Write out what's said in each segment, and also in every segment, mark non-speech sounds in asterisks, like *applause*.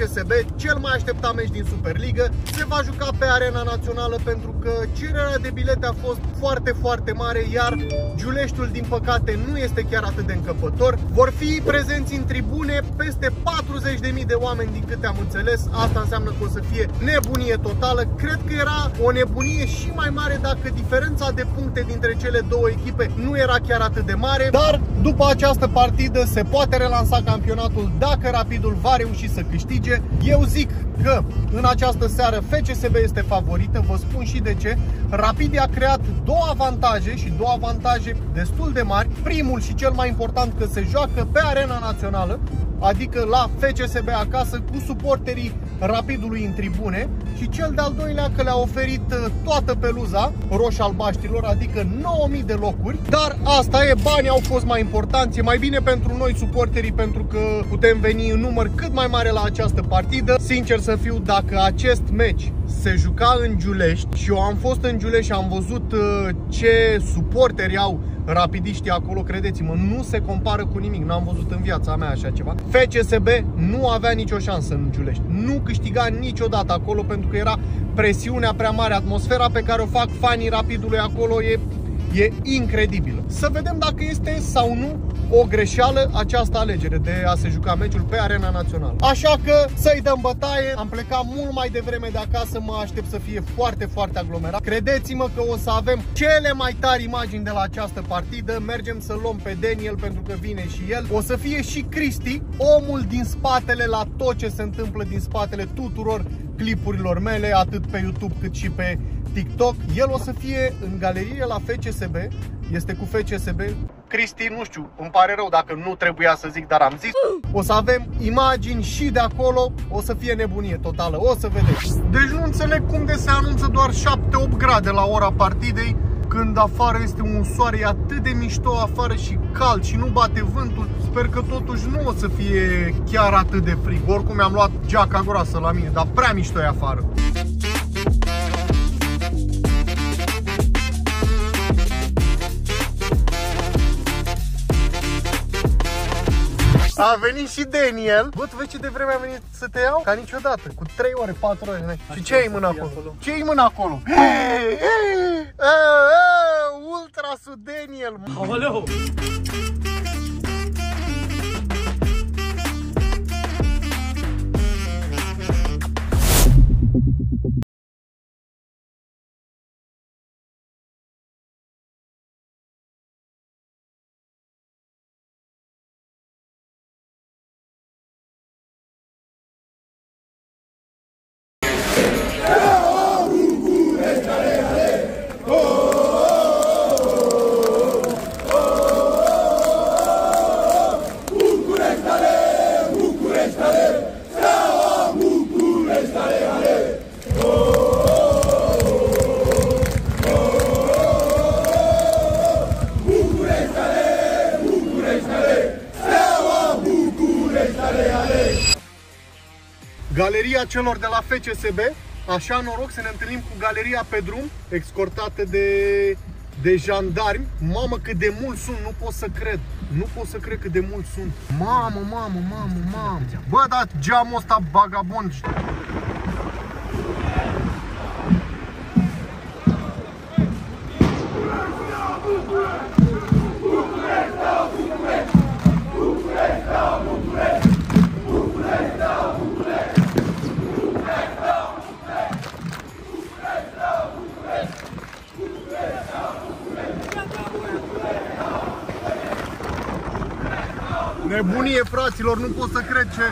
FCSB, cel mai așteptat meci din Superliga. Se va juca pe arena națională pentru că cererea de bilete a fost foarte, foarte mare, iar Giuleștiul, din păcate, nu este chiar atât de încăpător. Vor fi prezenți în tribune peste 40.000 de oameni, din câte am înțeles. Asta înseamnă că o să fie nebunie totală. Cred că era o nebunie și mai mare dacă diferența de puncte dintre cele două echipe nu era chiar atât de mare. Dar după această partidă se poate relansa campionatul dacă Rapidul va reuși să câștige. Eu zic că în această seară FCSB este favorită, vă spun și de ce. Rapid a creat două avantaje și două avantaje destul de mari. Primul și cel mai important că se joacă pe arena națională, adică la FCSB acasă cu suporterii Rapidului în tribune și cel de-al doilea că le-a oferit uh, toată peluza roș-albaștilor, adică 9000 de locuri, dar asta e, banii au fost mai importanți, e mai bine pentru noi suporterii pentru că putem veni în număr cât mai mare la această partidă. Sincer să fiu, dacă acest meci se juca în Giulești și eu am fost în Giulești și am văzut uh, ce suporteri au rapidiștii acolo, credeți-mă, nu se compară cu nimic, n-am văzut în viața mea așa ceva. FCSB nu avea nicio șansă în Giulești, nu câștiga niciodată acolo pentru că era presiunea prea mare, atmosfera pe care o fac fanii Rapidului acolo e E incredibilă. Să vedem dacă este sau nu o greșeală această alegere de a se juca meciul pe arena națională. Așa că să-i dăm bătaie, am plecat mult mai devreme de acasă, mă aștept să fie foarte, foarte aglomerat. Credeți-mă că o să avem cele mai tari imagini de la această partidă, mergem să luăm pe Daniel pentru că vine și el. O să fie și Cristi, omul din spatele la tot ce se întâmplă din spatele tuturor clipurilor mele, atât pe YouTube cât și pe TikTok. El o să fie în galerie la FCSB, este cu FCSB. Cristi, nu știu, îmi pare rău dacă nu trebuia să zic, dar am zis. O să avem imagini și de acolo, o să fie nebunie totală, o să vedeți. Deci nu înțeleg cum de se anunță doar 7-8 grade la ora partidei, când afară este un soare atât de mișto afară și cald și nu bate vântul. Sper că totuși nu o să fie chiar atât de frig. Oricum mi-am luat geaca groasă la mine, dar prea mișto e afară. A venit și Daniel. Bă, tu vezi ce de vreme a venit să te iau? Ca niciodată. Cu 3 ore, 4 ore. Și ce ai în mână acolo? Ce ai în mână acolo? Hey, hey, ultrasul Daniel. Aoleu! Galeria celor de la FCSB, așa noroc să ne întâlnim cu galeria pe drum, escortată de, de jandarmi. Mamă cât de mult sunt, nu pot să cred. Nu pot să cred cât de mult sunt. Mamă, mamă, mamă, mamă. Bă, dar geamul ăsta bagabond. Nebunie, fraților, nu pot să cred ce,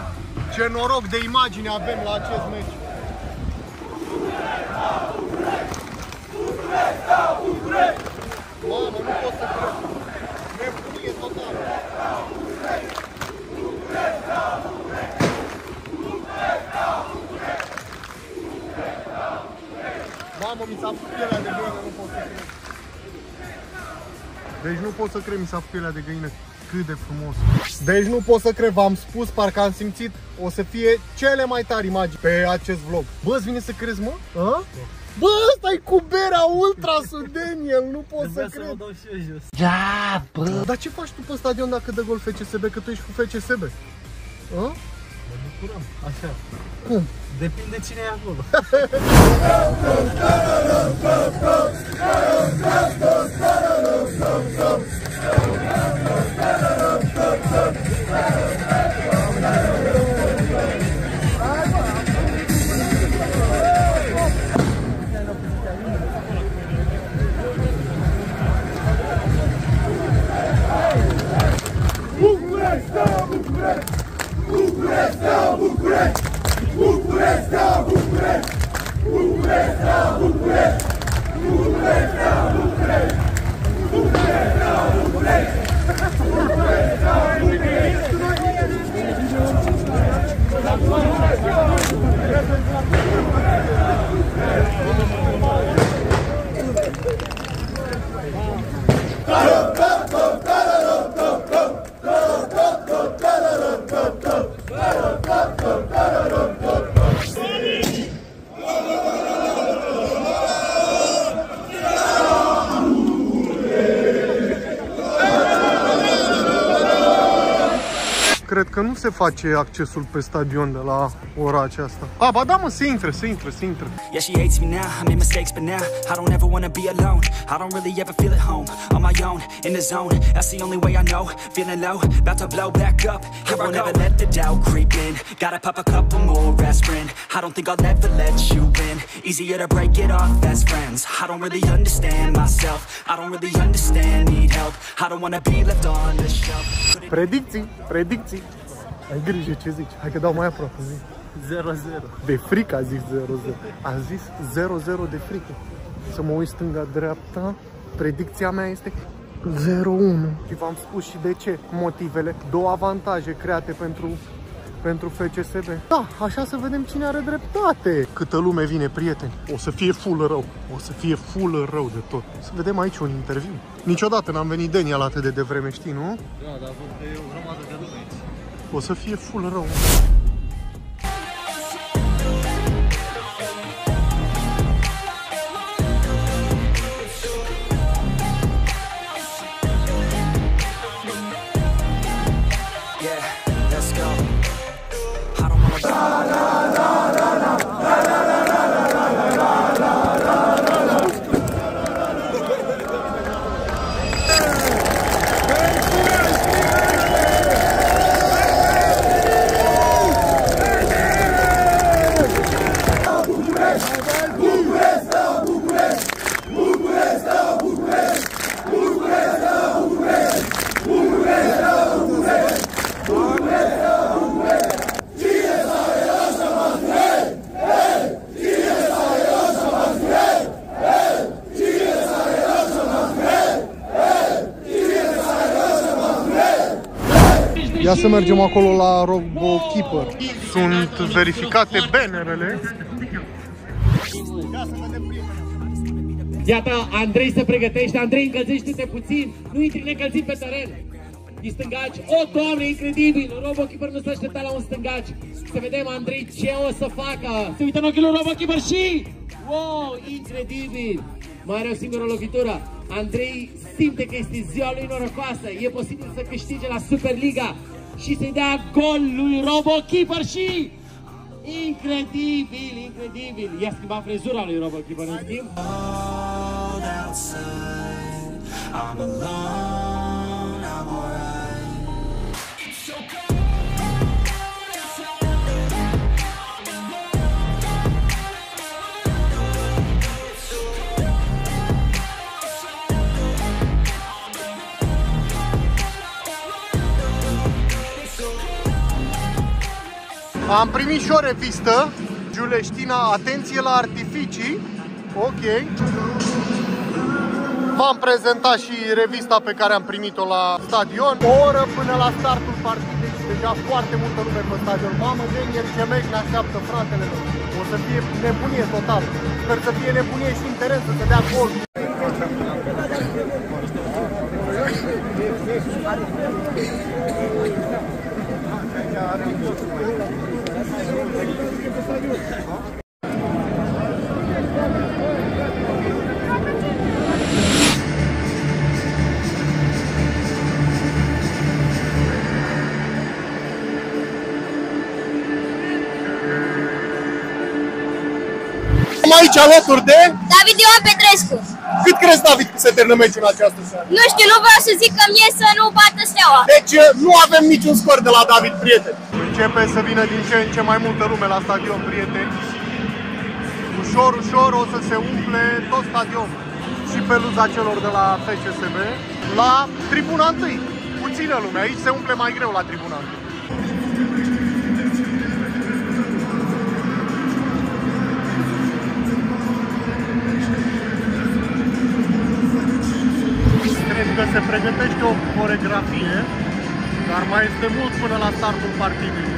ce noroc de imagine avem la acest meci. Mamă, nu pot să cred. Nebunie totală. Mamă, mi s-a făcut pielea de găină, nu pot să cred. Deci nu pot să cred, mi s-a făcut pielea de găină cât de frumos. Deci nu pot să cred, v-am spus, parcă am simțit, o să fie cele mai tari imagini pe acest vlog. Bă, îți vine să crezi, mă? A? Bă, ăsta e cu berea ultra sudeniel, nu pot să Trebuia să cred. mă dau și eu jos. Da, bă. Dar ce faci tu pe stadion dacă dă gol FCSB, că tu ești cu FCSB? A? Mă bucurăm, așa. Cum? Depinde cine e acolo. *laughs* Cred că nu se face accesul pe stadion de la ora aceasta. A, ba da mă, se intră, se intră, se intră. Yeah, she hates me now. I made mistakes, but now I don't ever wanna be alone. I don't really ever feel at home. On my own, in the zone. That's the only way I know. Feeling low, about to blow back up. Here I won't ever let the doubt creep in. Gotta pop a couple more aspirin. I don't think I'll ever let you in. Easier to break it off best friends. I don't really understand myself. I don't really understand, need help. I don't wanna be left on the shelf. Couldn't Predicții, predicții. Ai grijă ce zici. Hai că dau mai aproape. Zi. 0-0. De frică a zis 0-0. A zis 0-0 de frică. Să mă uit stânga-dreapta. Predicția mea este 0-1. Și v-am spus și de ce. Motivele. Două avantaje create pentru pentru FCSB. Da, așa să vedem cine are dreptate. Câtă lume vine, prieteni. O să fie full rău. O să fie full rău de tot. Să vedem aici un interviu. Niciodată n-am venit Daniel atât de devreme, știi, nu? Da, dar văd că e o grămadă de lume aici. O să fie full rău. Să mergem acolo la RoboKeeper. Sunt verificate bannerele. Iată, Andrei se pregătește. Andrei, încălzește-te puțin. Nu intri necălzit pe teren. Din stângaci. O, doamne, incredibil! Robokeeper nu s-a așteptat la un stângaci. Să vedem, Andrei, ce o să facă. Se uită în ochii lui Robokeeper și... Wow, incredibil! Mai are o singură lovitură. Andrei simte că este ziua lui norocoasă. E posibil să câștige la Superliga și să-i dea gol lui Robokeeper și... Incredibil, incredibil! I-a schimbat frezura lui Robokeeper în schimb. cold outside. I'm alone, Am primit și o revistă, Giuleștina, atenție la artificii. Ok. V-am prezentat și revista pe care am primit-o la stadion. O oră până la startul partidei și deja foarte multă lume pe stadion. Mamă, Daniel Cemeș ne așteaptă fratele meu. O să fie nebunie total. Sper să fie nebunie și interes să se dea gol. Mai ce alături de... David Ioan Petrescu. Cât crezi, David, că se termină meciul în această seară? Nu știu, nu vreau să zic că mie să nu bată steaua. Deci nu avem niciun scor de la David, prieteni. Începe să vină din ce în ce mai multă lume la stadion, prieteni. Ușor, ușor o să se umple tot stadionul și peluza celor de la FCSB la tribuna 1. Puțină lume, aici se umple mai greu la tribuna 1. Că se pregătește o coregrafie, dar mai este mult până la startul partidului.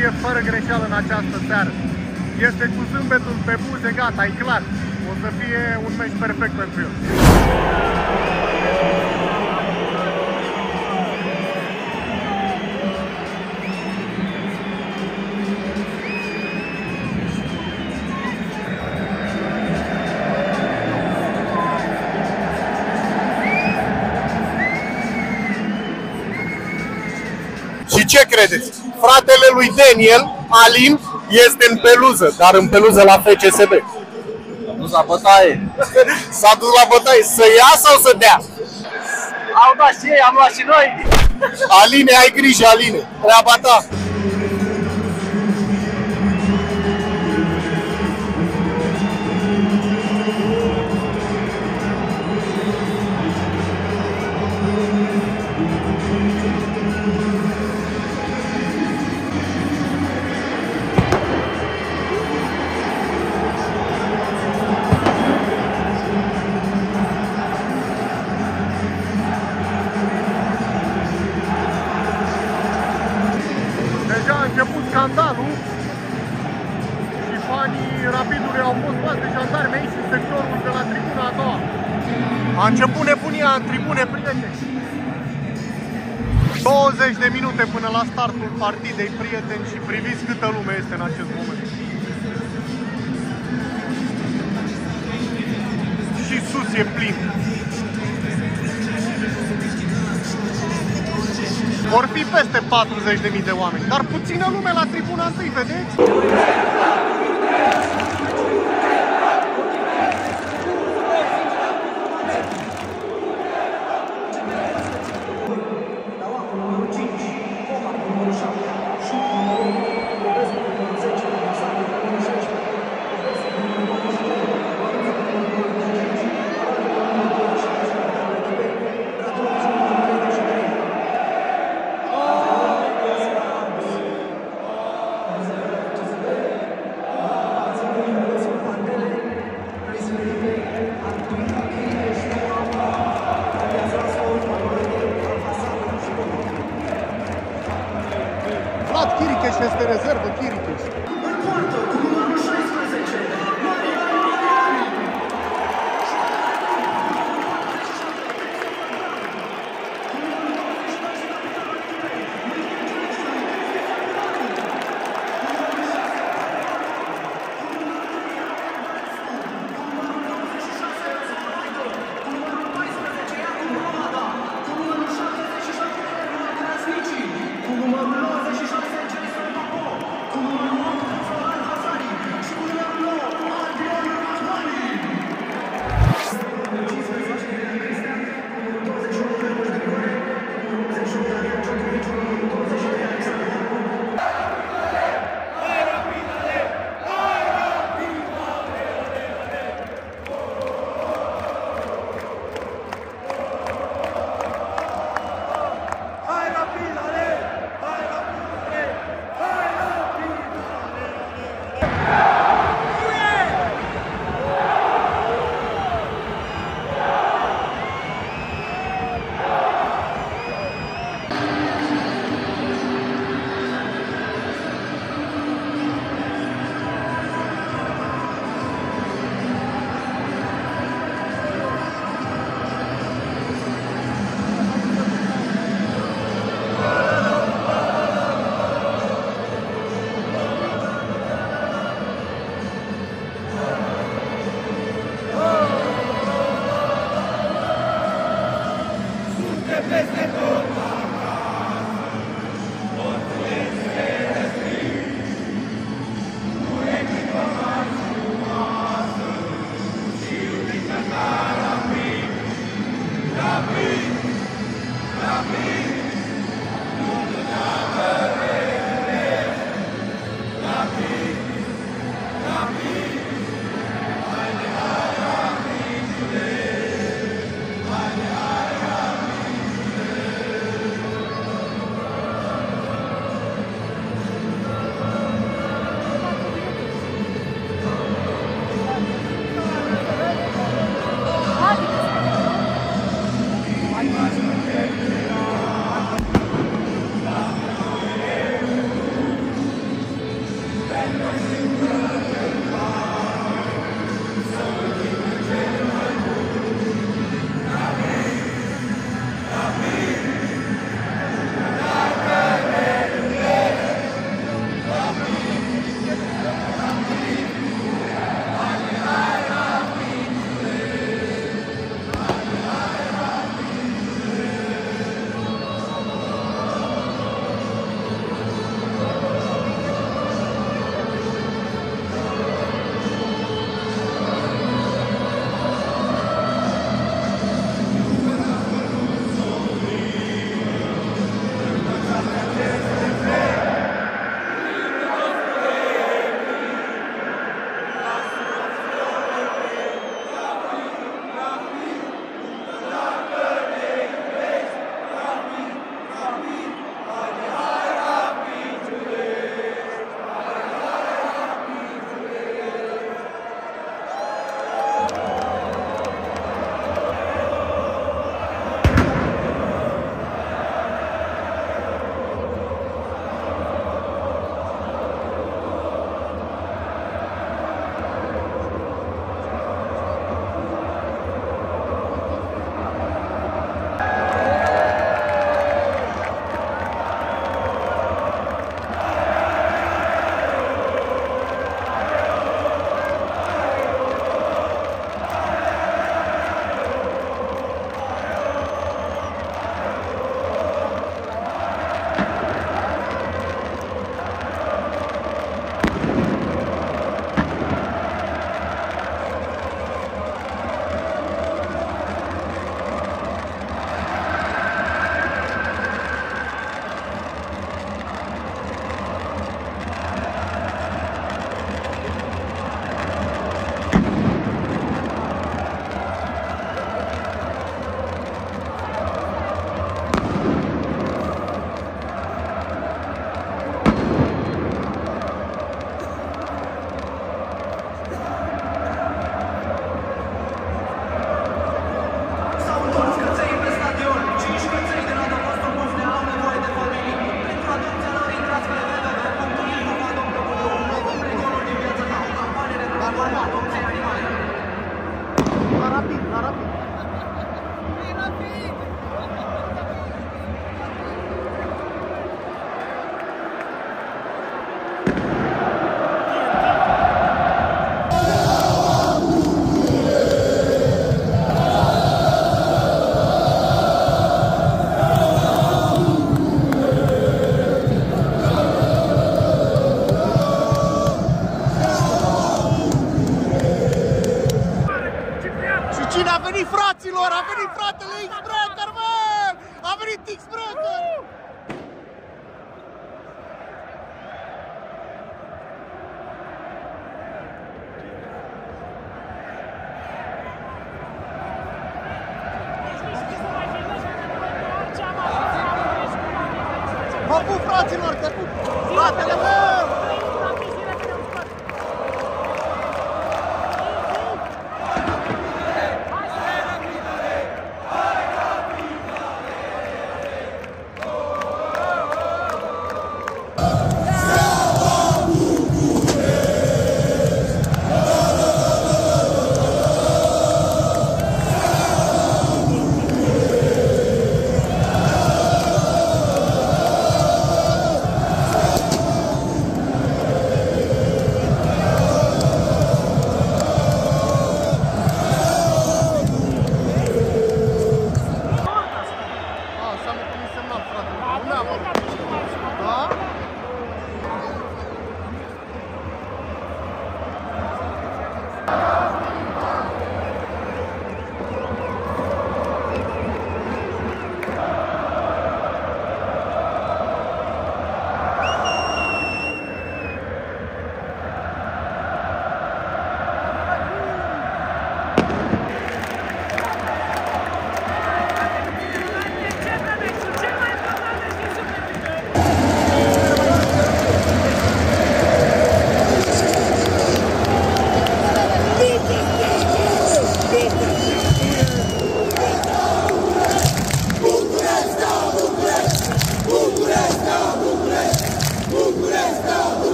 Fie fără greșeală în această seară. Este cu zâmbetul pe buze, gata, e clar. O să fie un meci perfect pentru el. Și ce credeți? Fratele lui Daniel, Alin, este în peluză, dar în peluză la FCSB. Nu s-a bătaie. *laughs* S-a dus la bătaie să ia sau să dea? Au dat și ei, am luat și noi. Aline, ai grijă, Aline, treaba ta. 40.000 de oameni, dar puțină lume la tribuna întâi, vedeți?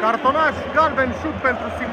Cartonaș galben șut pentru simulare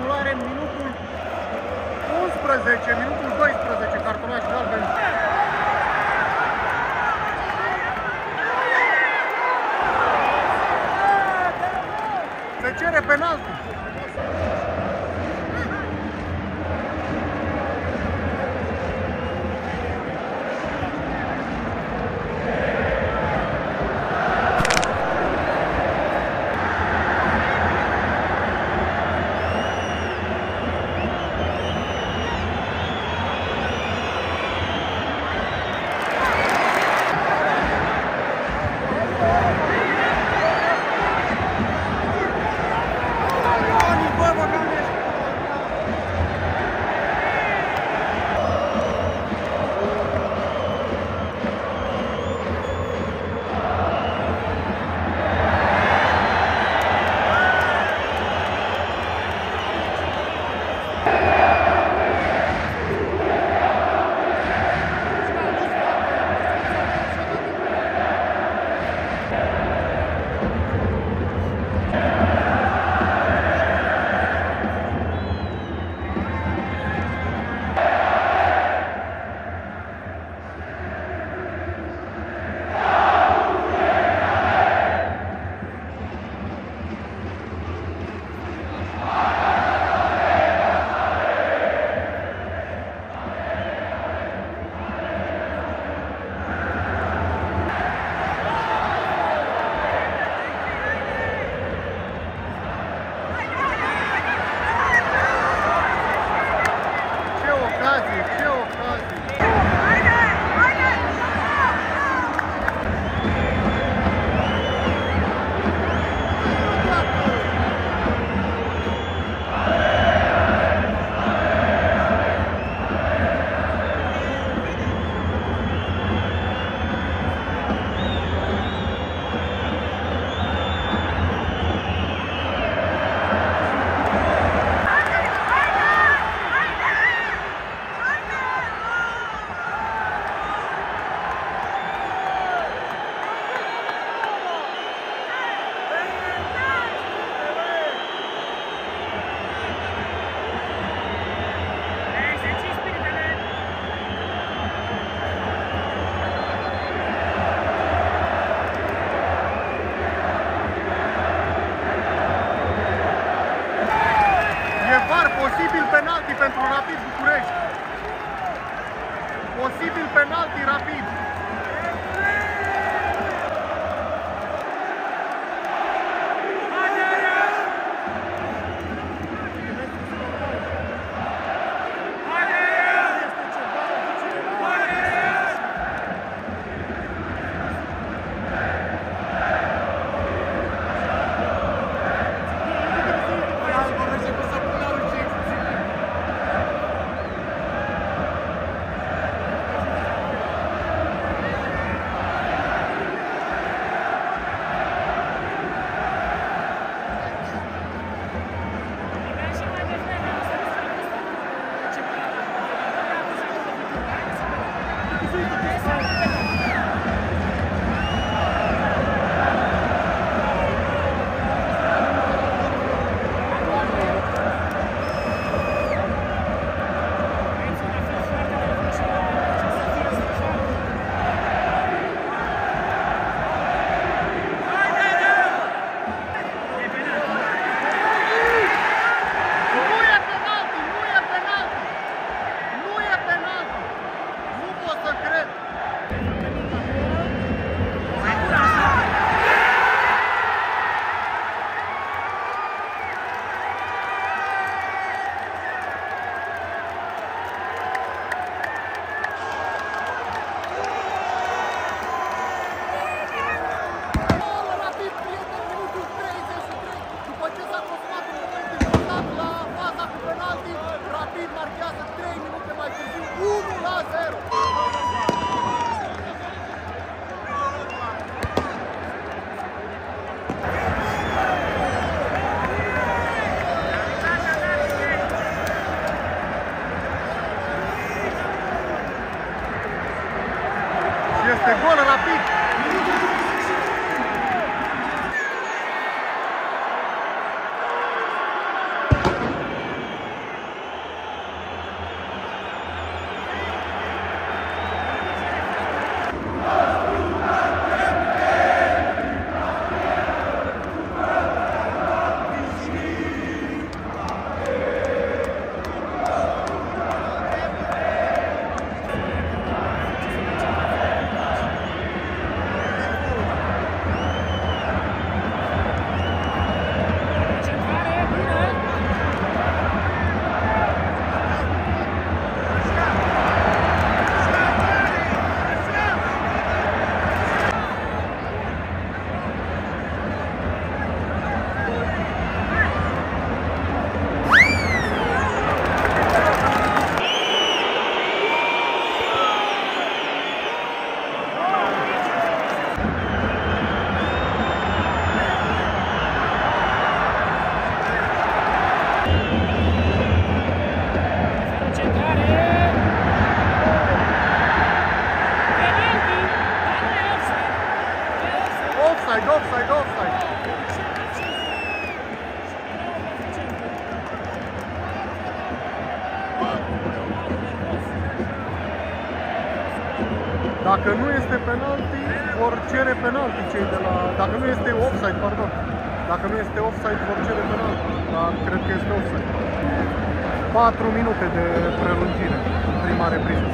4 minute de prelungire în prima repriză,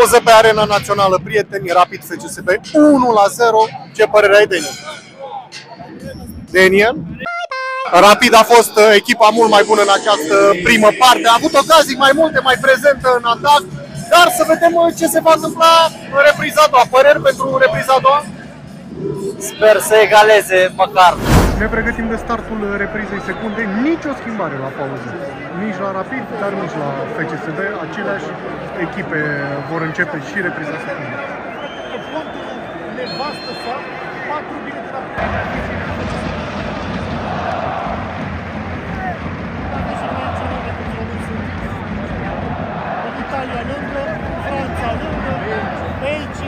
Pauză pe arena națională, prieteni, rapid FCSB 1 la 0. Ce părere ai, Daniel? Daniel? Rapid a fost uh, echipa mult mai bună în această primă parte. A avut ocazii mai multe, mai prezentă în atac. Dar să vedem uh, ce se va întâmpla în repriza a doua. Păreri pentru repriza a doua? Sper să egaleze măcar. Ne pregătim de startul reprizei secunde. Nici o schimbare la pauză. Nici la Rapid, dar nici la FCSB. Aceleași echipe vor începe și repriza secundă. Nevastă sa, patru bilete la Italia lângă, Franța lângă, Belgia.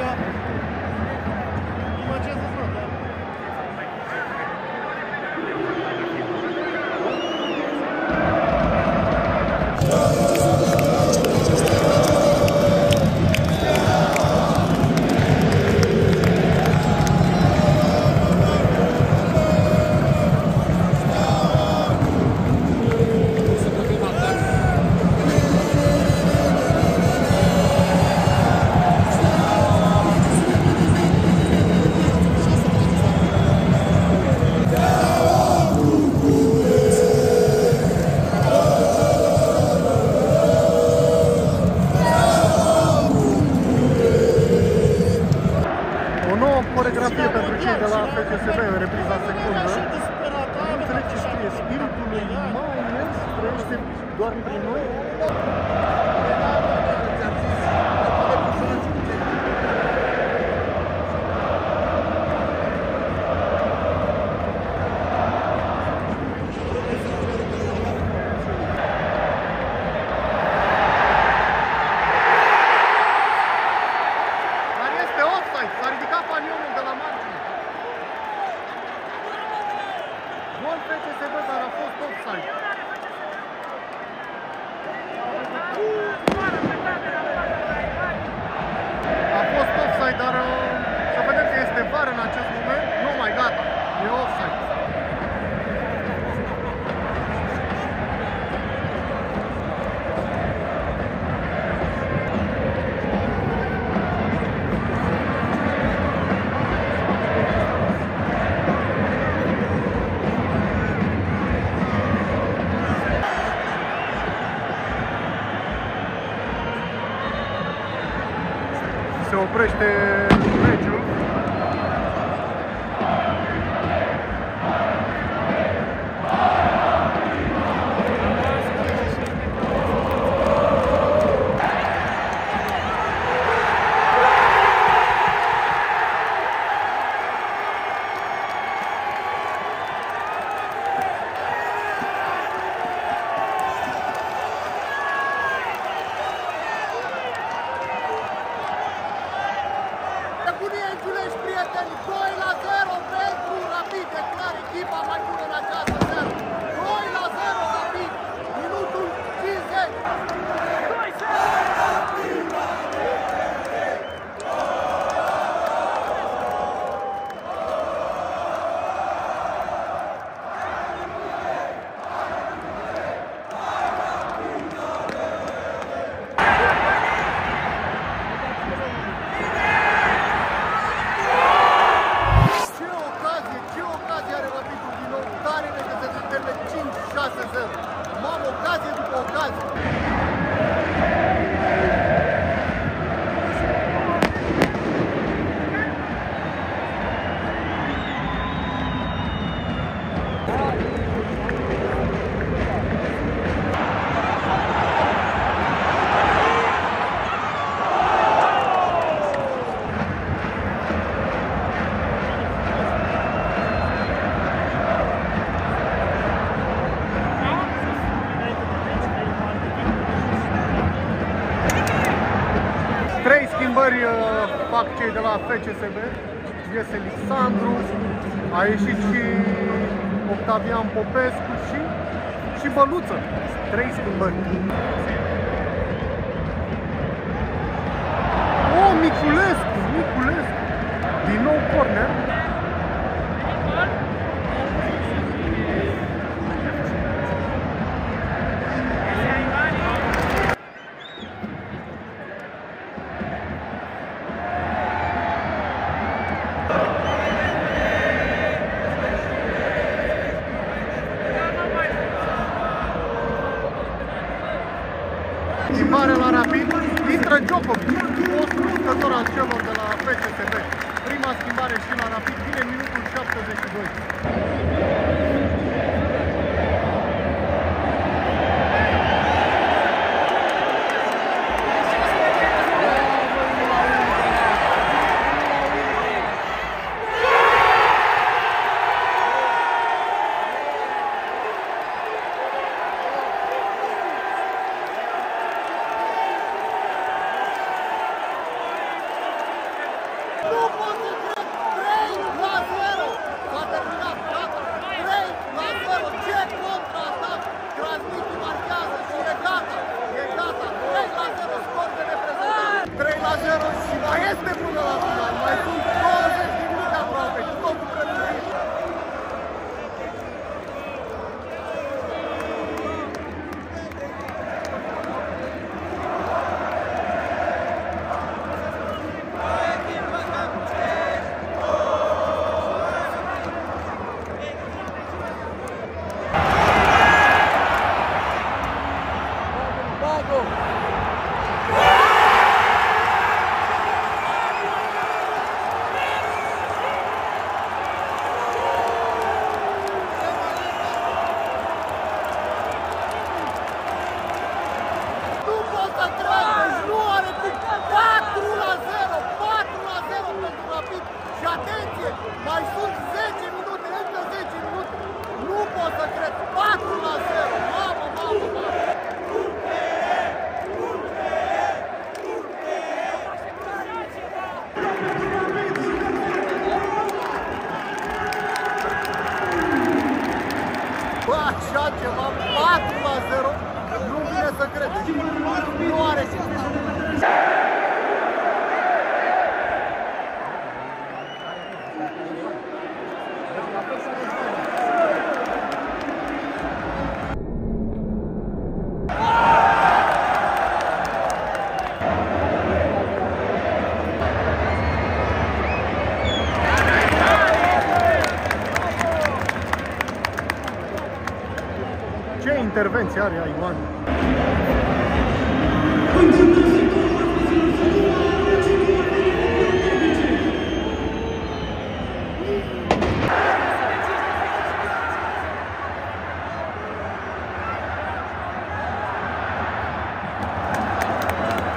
Intervenție are Ioan?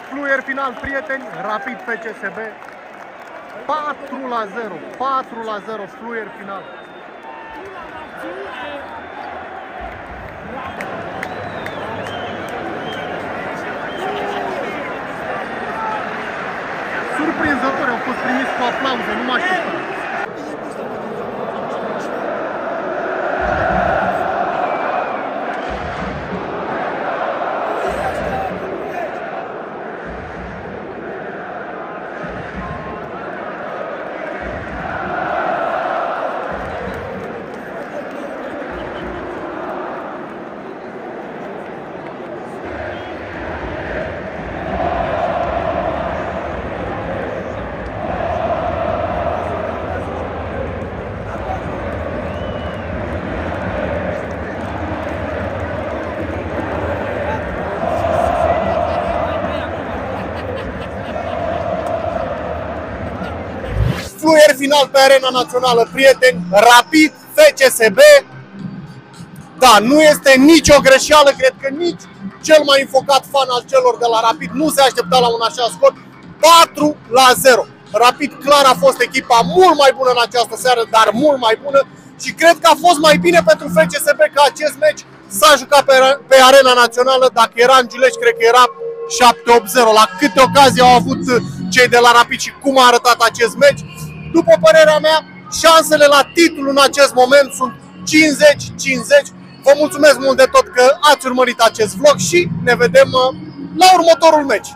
Fluier final, prieteni, rapid FCSB 4 la 0, 4 la 0, fluier final. Surprinzător, au fost primiți final pe arena națională, prieteni, rapid, FCSB. Da, nu este nicio greșeală, cred că nici cel mai infocat fan al celor de la Rapid nu se aștepta la un așa scor. 4 la 0. Rapid clar a fost echipa mult mai bună în această seară, dar mult mai bună și cred că a fost mai bine pentru FCSB că acest meci s-a jucat pe, pe arena națională. Dacă era în Gilești, cred că era 7-8-0. La câte ocazii au avut cei de la Rapid și cum a arătat acest meci. După părerea mea, șansele la titlu în acest moment sunt 50-50. Vă mulțumesc mult de tot că ați urmărit acest vlog și ne vedem uh, la următorul meci.